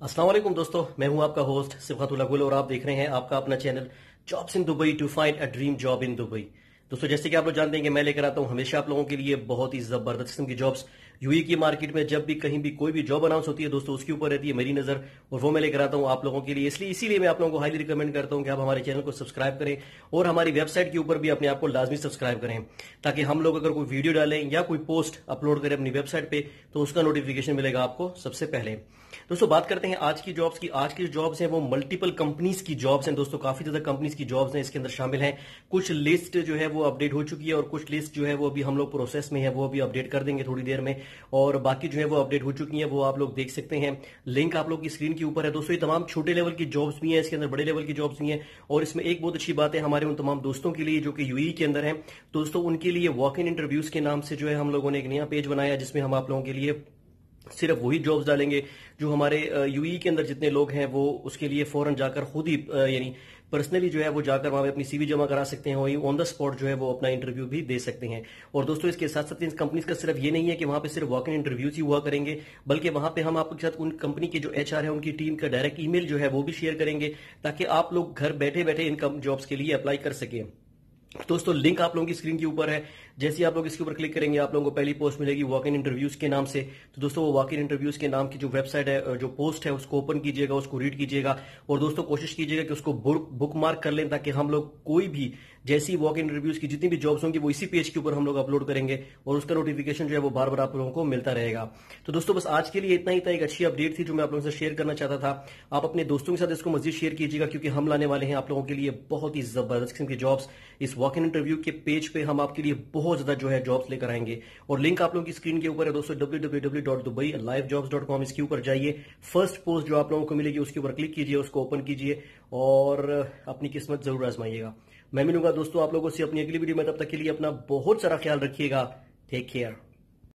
असलम दोस्तों, मैं हूँ आपका होस्ट सिफातुल्ला गुल और आप देख रहे हैं आपका अपना channel jobs in Dubai to find a dream job in Dubai दोस्तों, जैसे कि आप लोग जानते हैं कि मैं लेकर आता हूँ हमेशा आप लोगों के लिए बहुत ही ज़बरदस्त किस्म की जॉब्स यूई की मार्केट में जब भी कहीं भी कोई भी जॉब अनाउंस होती है, दोस्तों, उसके ऊपर रहती है मेरी नज़र और वो मैं लेकर आता हूँ आप लोगों के लिए। इसलिए इसीलिए मैं आप लोगों को हाईली रिकमेंड करता हूँ कि आप हमारे चैनल को सब्सक्राइब करें और हमारी वेबसाइट के ऊपर भी अपने आप को लाजमी सब्सक्राइब करें, ताकि हम लोग अगर कोई वीडियो डालें या कोई पोस्ट अपलोड करें अपनी वेबसाइट पर तो उसका नोटिफिकेशन मिलेगा आपको सबसे पहले। दोस्तों, बात करते हैं आज की जॉब्स की। आज की जो जॉब्स हैं वो मल्टीपल कंपनीज़ की जॉब्स हैं, दोस्तों, काफ़ी ज़्यादा कंपनीज़ की जॉब्स हैं, इसके अंदर शामिल हैं। कुछ लिस्ट जो है वो अपडेट हो चुकी है और कुछ लिस्ट जो है वो अभी हम लोग प्रोसेस में है, वो अभी अपडेट कर देंगे थोड़ी देर में। और बाकी जो है वो अपडेट हो चुकी है, वो आप लोग देख सकते हैं। लिंक आप लोग की स्क्रीन के ऊपर है। दोस्तों, ये तमाम छोटे लेवल की जॉब्स भी हैं, इसके अंदर बड़े लेवल की जॉब्स भी हैं। और इसमें एक बहुत अच्छी बात है हमारे उन तमाम दोस्तों के लिए, जो कि यूई के अंदर है। दोस्तों, उनके लिए वॉक इन इंटरव्यूज़ के नाम से जो है हम लोगों ने एक नया पेज बनाया, जिसमें हम आप लोगों के लिए सिर्फ़ वही जॉब्स डालेंगे जो हमारे यूई के अंदर जितने लोग हैं, वो उसके लिए फ़ौरन जाकर खुद ही यानी पर्सनली जो है वो जाकर वहाँ पे अपनी सीवी जमा करा सकते हैं, वही ऑन द स्पॉट जो है वो अपना इंटरव्यू भी दे सकते हैं। और दोस्तों, इसके साथ साथ इन कंपनीज़ का सिर्फ़ ये नहीं है कि वहाँ पे सिर्फ़ वॉक इन इंटरव्यूज़ ही हुआ करेंगे, बल्कि वहाँ पे हम आपके साथ उन कंपनी के जो एचआर है, उनकी टीम का डायरेक्ट ईमेल जो है वो भी शेयर करेंगे, ताकि आप लोग घर बैठे बैठे इन जॉब्स के लिए अप्लाई कर सकें। दोस्तों लिंक आप लोगों की स्क्रीन के ऊपर है। जैसे आप लोग इसके ऊपर क्लिक करेंगे, आप लोगों को पहली पोस्ट मिलेगी वॉक इन इंटरव्यूज़ के नाम से। तो दोस्तों, वो वॉक इन इंटरव्यूज़ के नाम की जो वेबसाइट है जो पोस्ट है, उसको ओपन कीजिएगा, उसको रीड कीजिएगा और दोस्तों, कोशिश कीजिएगा कि उसको बुक मार्क कर लें ताकि हम लोग कोई भी, जैसी वॉक इन इंटरव्यूज़ की जितनी भी जॉब्स होंगी, वो इसी पेज के ऊपर हम लोग अपलोड करेंगे और उसका नोटिफिकेशन जो है, वो बार बार आप लोगों को मिलता रहेगा। तो दोस्तों, बस आज के लिए इतना ही था। एक अच्छी अपडेट थी जो मैं आप लोगों से शेयर करना चाहता था। आप अपने दोस्तों के साथ इसको मजीद शेयर कीजिएगा क्योंकि हम लाने वाले हैं आप लोगों के लिए बहुत ही ज़बरदस्त किस्म की जॉब्स इस वॉक इन इंटरव्यू के पेज पे हम आपके लिए बहुत ज़्यादा जो है जॉब्स लेकर आएँगे। और लिंक आप लोगों की स्क्रीन के ऊपर है दोस्तों डब्ल्यू इसके ऊपर जाइए। फ़र्स्ट पोस्ट जो आप लोगों को मिलेगी, उसके ऊपर क्लिक कीजिए, उसको ओपन कीजिए और अपनी किस्मत ज़रूर आजमाइएगा। मैं मिलूँगा दोस्तों आप लोगों से अपनी अगली वीडियो में, तब तक के लिए अपना बहुत सारा ख्याल रखिएगा। Take care